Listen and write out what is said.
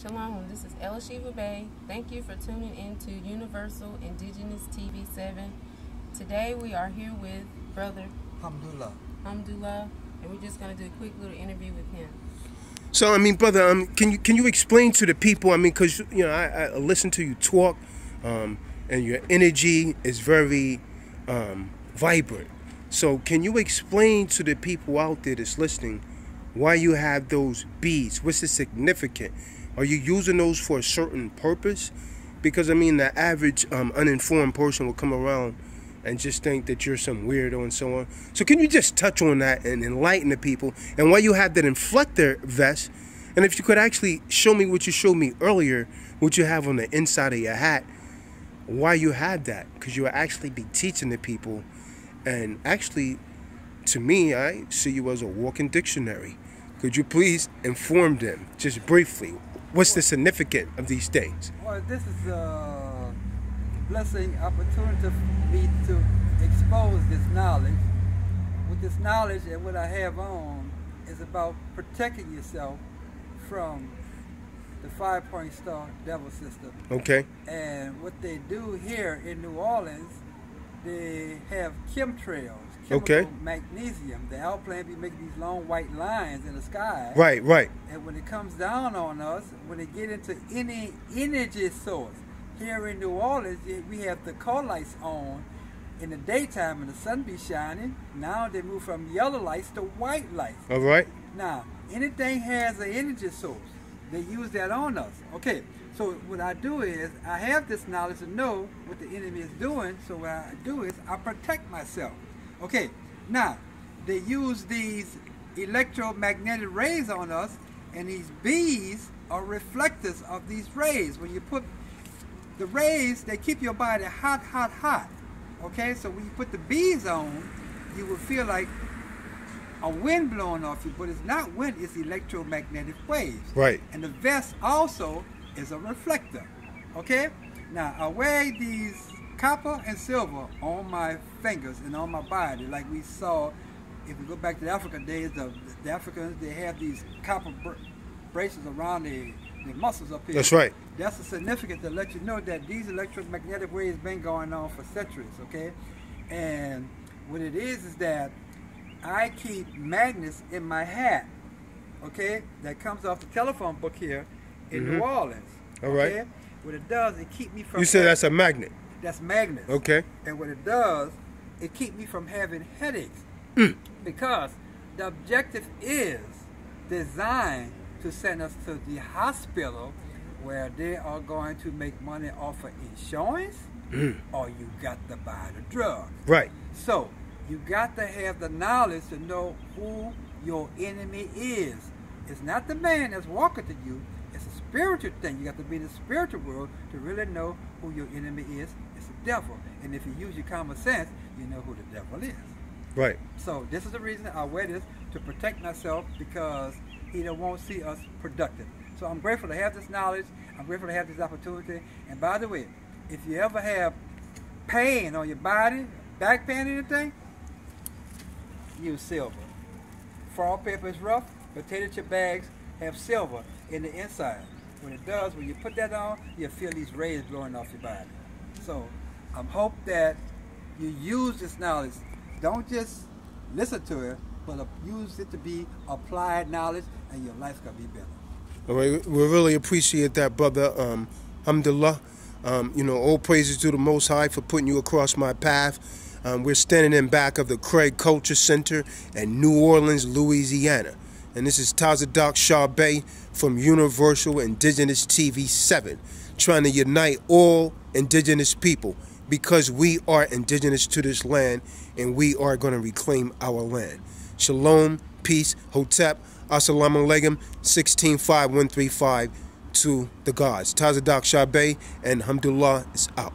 Shalom, this is Ella Shiva Bay. Thank you for tuning in to Universal Indigenous TV 7. Today we are here with Brother Alhamdulillah. Hamdullah, and we're just going to do a quick little interview with him. So I mean, brother, um, can you can you explain to the people? I mean, because you know, I, I listen to you talk, um, and your energy is very um, vibrant. So can you explain to the people out there that's listening why you have those beads? What's the significant? Are you using those for a certain purpose? Because I mean, the average um, uninformed person will come around and just think that you're some weirdo and so on. So can you just touch on that and enlighten the people and why you have that inflector vest? And if you could actually show me what you showed me earlier, what you have on the inside of your hat, why you had that? Because you will actually be teaching the people, and actually, to me, I see you as a walking dictionary. Could you please inform them, just briefly, what's the significance of these things? Well, this is a blessing, opportunity for me to expose this knowledge. With this knowledge and what I have on is about protecting yourself from the five point star devil system. Okay. And what they do here in New Orleans, they have chemtrails, Okay. magnesium. The airplane be making these long white lines in the sky. Right, right. And when it comes down on us, when it get into any energy source, here in New Orleans, we have the car lights on in the daytime and the sun be shining. Now they move from yellow lights to white lights. All right. Now, anything has an energy source. They use that on us. Okay, so what I do is I have this knowledge to know what the enemy is doing. So what I do is I protect myself. Okay, now they use these electromagnetic rays on us, and these bees are reflectors of these rays. When you put the rays, they keep your body hot, hot, hot. Okay, so when you put the bees on, you will feel like a wind blowing off you, but it's not wind, it's electromagnetic waves. Right. And the vest also is a reflector. Okay? Now, I wear these copper and silver on my fingers and on my body, like we saw. If we go back to the African days, the, the Africans, they have these copper br- braces around their, their muscles up here. That's right. That's a significant to let you know that these electromagnetic waves been going on for centuries, okay? And what it is is that I keep magnets in my hat, okay? That comes off the telephone book here in New Orleans. Mm-hmm. All right. okay? What it does, it keep me from You said that's a magnet. That's magnets. Okay. And what it does, it keep me from having headaches. Mm. Because the objective is designed to send us to the hospital where they are going to make money off of insurance mm. or you got to buy the drug. Right. So you got to have the knowledge to know who your enemy is. It's not the man that's walking to you. Spiritual thing. You got to be in the spiritual world to really know who your enemy is. It's the devil. And if you use your common sense, you know who the devil is. Right. So this is the reason I wear this to protect myself because he don't won't see us productive. So I'm grateful to have this knowledge. I'm grateful to have this opportunity. And by the way, if you ever have pain on your body, back pain, anything, use silver. Fall paper is rough. Potato chip bags have silver in the inside. When it does, when you put that on, you feel these rays blowing off your body. So I'm hope that you use this knowledge. Don't just listen to it, but use it to be applied knowledge, and your life's gonna be better. All right, we really appreciate that, brother. Um, alhamdulillah. Um, you know, all praises to the Most High for putting you across my path. Um, we're standing in back of the Craig Culture Center in New Orleans, Louisiana. And this is Tazadaq Shah Bey from Universal Indigenous TV 7, trying to unite all indigenous people because we are indigenous to this land and we are going to reclaim our land. Shalom, peace, hotep, assalamu alaikum, 165135 to the gods. Tazadaq Shah Bey and Alhamdulillah is out.